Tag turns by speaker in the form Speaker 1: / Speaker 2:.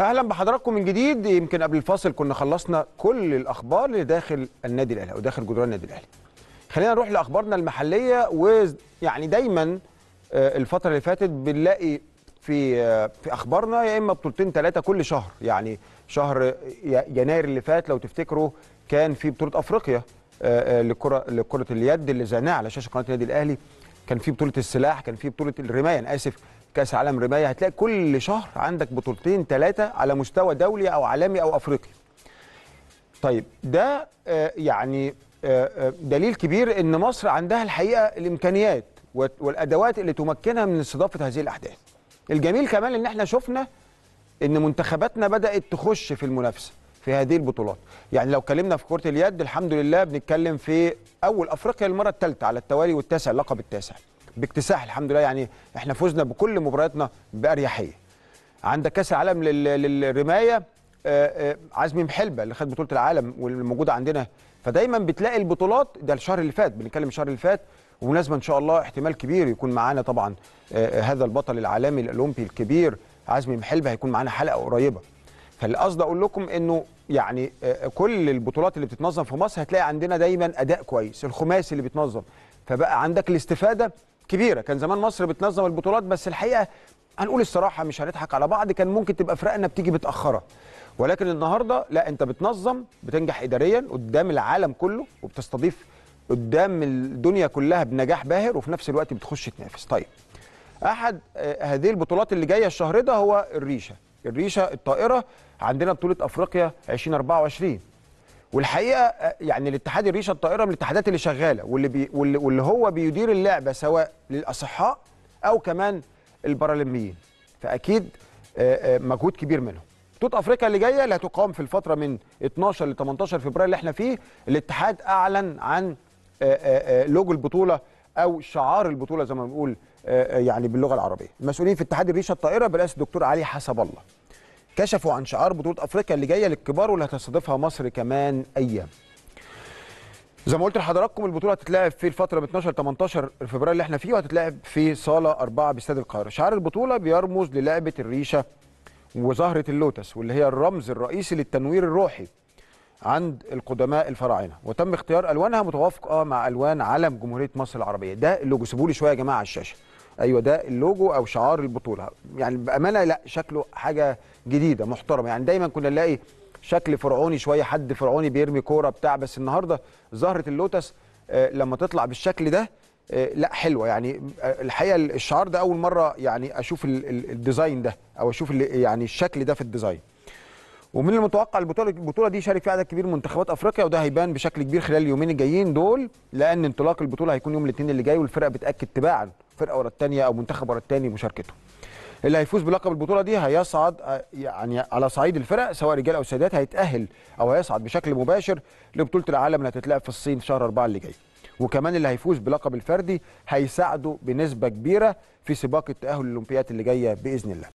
Speaker 1: أهلا بحضراتكم من جديد. يمكن قبل الفاصل كنا خلصنا كل الأخبار اللي داخل النادي الأهلي أو داخل جدران النادي الأهلي. خلينا نروح لأخبارنا المحلية ويعني دايما آه، الفترة اللي فاتت بنلاقي في آه، في أخبارنا يا إما بطولتين ثلاثة كل شهر. يعني شهر يناير اللي فات لو تفتكروا كان في بطولة أفريقيا آه، لكره لكرة اليد اللي زعناها على شاشة قناة النادي الأهلي. كان في بطولة السلاح كان في بطولة الرماية أنا آسف. كاس عالم رمايه هتلاقي كل شهر عندك بطولتين ثلاثة على مستوى دولي أو عالمي أو أفريقي. طيب ده آه، يعني آه، آه، دليل كبير إن مصر عندها الحقيقة الإمكانيات وال- والأدوات اللي تمكنها من استضافة هذه الأحداث. الجميل كمان إن إحنا شفنا إن منتخباتنا بدأت تخش في المنافسة في هذه البطولات. يعني لو اتكلمنا في كرة اليد الحمد لله بنتكلم في أول أفريقيا المرة الثالثة على التوالي والتاسع اللقب التاسع. باكتساح الحمد لله. يعني إحنا فزنا بكل مبارياتنا بأريحية. عندك كأس العالم لل- للرماية آه، آه، عزمي محلبة اللي خد بطولة العالم واللي موجوده عندنا. فدايما بتلاقي البطولات ده الشهر اللي فات بنتكلم الشهر اللي فات وبمناسبه إن شاء الله احتمال كبير يكون معانا طبعا آه، هذا البطل العالمي الأولمبي الكبير عزمي محلبة هيكون معانا حلقة قريبة. فالقصد أقول لكم إنه يعني كل البطولات اللي بتتنظم في مصر هتلاقي عندنا دايما أداء كويس الخماسي اللي بيتنظم. فبقى عندك الاستفادة كبيرة. كان زمان مصر بتنظم البطولات بس الحقيقة هنقول الصراحة مش هنضحك على بعض كان ممكن تبقى فرقنا بتيجي متأخرة. ولكن النهارده لا انت بتنظم بتنجح اداريا قدام العالم كله وبتستضيف قدام الدنيا كلها بنجاح باهر وفي نفس الوقت بتخش تنافس. طيب أحد آه، هذه البطولات اللي جاية الشهر ده هو الريشة. الريشة الطائرة عندنا بطولة أفريقيا 2024 والحقيقة آه، يعني الاتحاد الريشه الطائرة من الاتحادات اللي شغالة واللي بي واللي, هو بيدير اللعبة سواء للأصحاء أو كمان البارالمبيين فأكيد آه، آه، مجهود كبير منهم. بطوله أفريقيا اللي جاية اللي هتقام في الفترة من 12 ل 18 فبراير اللي إحنا فيه. الاتحاد أعلن عن لوجو البطولة أو شعار البطولة زي ما بنقول يعني باللغة العربية. المسؤولين في اتحاد الريشه الطائرة برئاسه الدكتور علي حسب الله. كشفوا عن شعار بطولة أفريقيا اللي جاية للكبار واللي هتستضيفها مصر كمان أيام. زي ما قلت لحضراتكم البطولة هتتلعب في الفترة من 12 ل 18 فبراير اللي إحنا فيه وهتتلعب في صالة 4 بإستاد القاهرة. شعار البطولة بيرمز للعبة الريشة وزهرة اللوتس واللي هي الرمز الرئيسي للتنوير الروحي عند القدماء الفراعنة. وتم اختيار ألوانها متوافقة مع ألوان علم جمهورية مصر العربية. ده اللوجو سيبوا لي شوية يا جماعة على الشاشة. أيوه ده اللوجو أو شعار البطولة. يعني بأمانة لا شكله حاجة جديدة محترمة. يعني دايما كنا نلاقي شكل فرعوني شوية حد فرعوني بيرمي كورة بتاع بس النهارده زهره اللوتس آه، لما تطلع بالشكل ده آه، لا حلوة. يعني آه، الحقيقة الشعار ده أول مرة يعني أشوف ال- ال- ال design ده أو أشوف يعني الشكل ده في ال design. ومن المتوقع البطولة البطولة دي يشارك فيها عدد كبير من منتخبات أفريقيا وده هيبان بشكل كبير خلال اليومين الجايين دول لأن انطلاق البطولة هيكون يوم الاثنين اللي جاي والفرق بتأكد تباعا فرقة ورا الثانية أو منتخب ورا الثاني مشاركته. اللي هيفوز بلقب البطولة دي هيصعد يعني على صعيد الفرق سواء رجال أو سيدات هيتأهل أو هيصعد بشكل مباشر لبطولة العالم اللي هتتلعب في الصين في شهر 4 اللي جاي. وكمان اللي هيفوز بلقب الفردي هيساعده بنسبة كبيرة في سباق التأهل للأولمبياد اللي جاية بإذن الله.